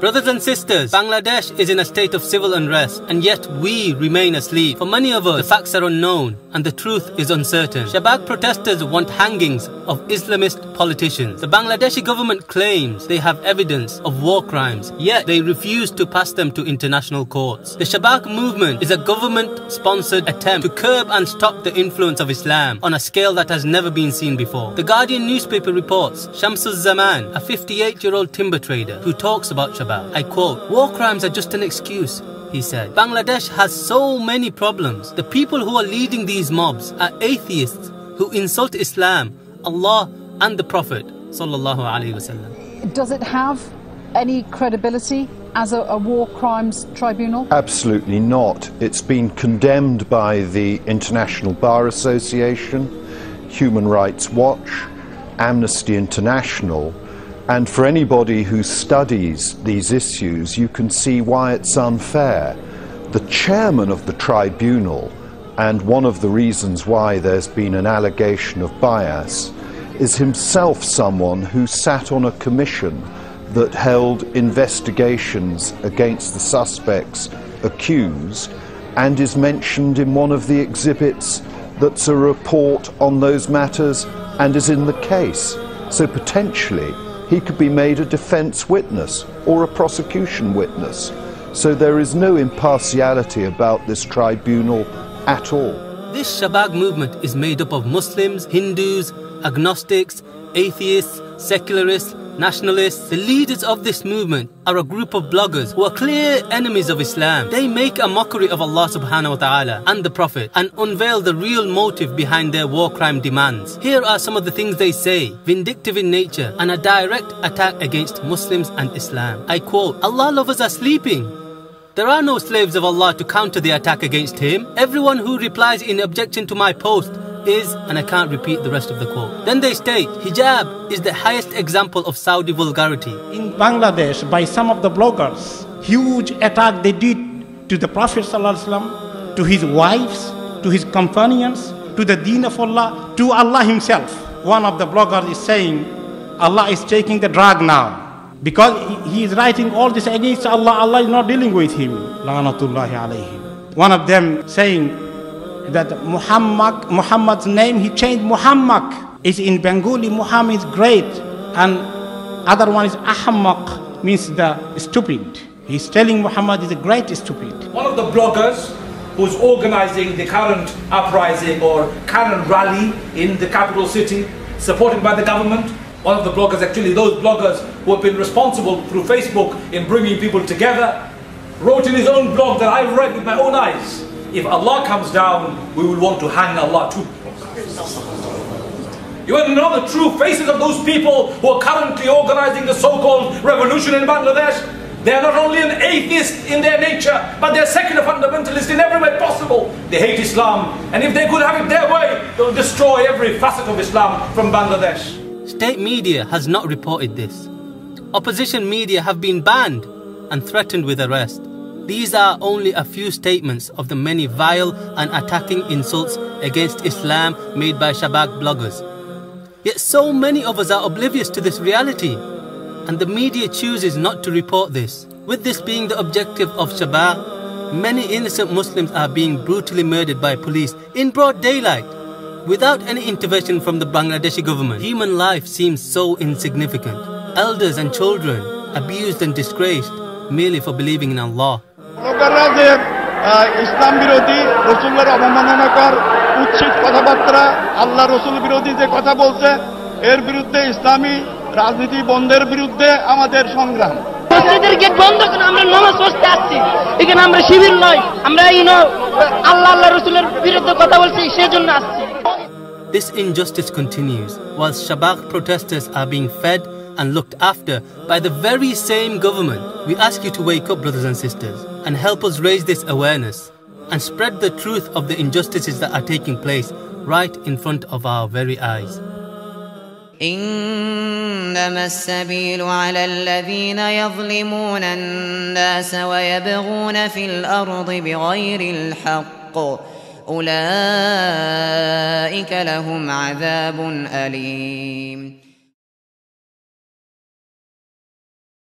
Brothers and sisters, Bangladesh is in a state of civil unrest, and yet we remain asleep. For many of us, the facts are unknown and the truth is uncertain. Shahbag protesters want hangings of Islamist politicians. The Bangladeshi government claims they have evidence of war crimes, yet they refuse to pass them to international courts. The Shahbag movement is a government sponsored attempt to curb and stop the influence of Islam on a scale that has never been seen before. The Guardian newspaper reports Shamsul Zaman, a 58 year old timber trader who talks about Shahbag I quote, War crimes are just an excuse, he said. Bangladesh has so many problems. The people who are leading these mobs are atheists who insult Islam, Allah, and the Prophet. Does it have any credibility as a, a, war crimes tribunal? Absolutely not. It's been condemned by the International Bar Association, Human Rights Watch, Amnesty International, and for anybody who studies these issues, you can see why it's unfair. The chairman of the tribunal, and one of the reasons why there's been an allegation of bias, is himself someone who sat on a commission that held investigations against the suspects accused and is mentioned in one of the exhibits that's a report on those matters and is in the case. So potentially, he could be made a defence witness or a prosecution witness. So there is no impartiality about this tribunal at all. This Shahbag movement is made up of Muslims, Hindus, agnostics, atheists, secularists, nationalists. The leaders of this movement are a group of bloggers who are clear enemies of Islam. They make a mockery of Allah subhanahu wa ta'ala and the Prophet and unveil the real motive behind their war crime demands. Here are some of the things they say, vindictive in nature and a direct attack against Muslims and Islam. I quote, Allah lovers are sleeping. There are no slaves of Allah to counter the attack against him. Everyone who replies in objection to my post is, and I can't repeat the rest of the quote. Then they state, hijab is the highest example of Saudi vulgarity. In Bangladesh, by some of the bloggers, huge attack they did to the Prophet ﷺ, to his wives, to his companions, to the deen of Allah, to Allah himself. One of the bloggers is saying, Allah is taking the drug now. Because he is writing all this against Allah, Allah is not dealing with him. One of them saying, that Muhammad, Muhammad's name, he changed Muhammad. Is in Bengali, Muhammad is great. And other one is Ahmaq, means the stupid. He's telling Muhammad is a great stupid. One of the bloggers who's organizing the current uprising or current rally in the capital city, supported by the government. One of the bloggers, actually those bloggers who have been responsible through Facebook in bringing people together, wrote in his own blog that I've read with my own eyes if Allah comes down, we will want to hang Allah too. You want to know the true faces of those people who are currently organizing the so-called revolution in Bangladesh? They are not only an atheist in their nature, but they're secular fundamentalist in every way possible. They hate Islam, and if they could have it their way, they'll destroy every facet of Islam from Bangladesh. State media has not reported this. Opposition media have been banned and threatened with arrest. These are only a few statements of the many vile and attacking insults against Islam made by Shahbag bloggers. Yet so many of us are oblivious to this reality, and the media chooses not to report this. With this being the objective of Shahbag, many innocent Muslims are being brutally murdered by police in broad daylight. Without any intervention from the Bangladeshi government, human life seems so insignificant. Elders and children abused and disgraced merely for believing in Allah. ব্লগাররা যে ইসলাম বিরোধী রসুল্লার অবমাননাকর উচ্ছিত কথাবার্তা আল্লাহ রসুল বিরোধী যে কথা বলছে এর বিরুদ্ধে ইসলামী রাজনীতি বন্ধের বিরুদ্ধে আমাদের সংগ্রাম। মসজিদের গেট বন্ধ করে আমরা নামাজ পড়তে আসছি। এখানে আমরা শিবির নয় আমরা এই আল্লাহ আল্লাহ রসুলের বিরুদ্ধে কথা বলছি সেজন্য আসছি। This injustice continues while Shabak protesters are being fed and looked after by the very same government. We ask you to wake up, brothers and sisters, and help us raise this awareness and spread the truth of the injustices that are taking place right in front of our very eyes. إنما السبيل على الذين يظلمون الناس ويبغون في الأرض بغير الحق أولئك لهم عذاب أليم